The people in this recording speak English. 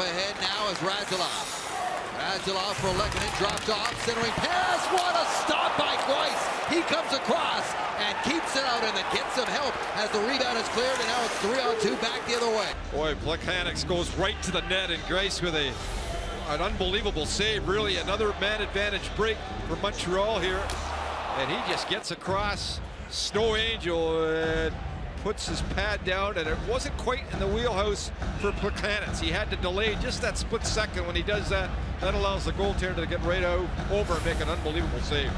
ahead now is Radulov. Radulov for Lehkonen, dropped off, centering pass, what a stop by Greiss! He comes across and keeps it out and then gets some help as the rebound is cleared and now it's three on two back the other way. Boy, Plekanec goes right to the net and Greiss with a an unbelievable save, really. Another man advantage break for Montreal here. And he just gets across Snow Angel and puts his pad down, and it wasn't quite in the wheelhouse for Plekanec. He had to delay just that split second when he does that. That allows the goaltender to get right out over and make an unbelievable save.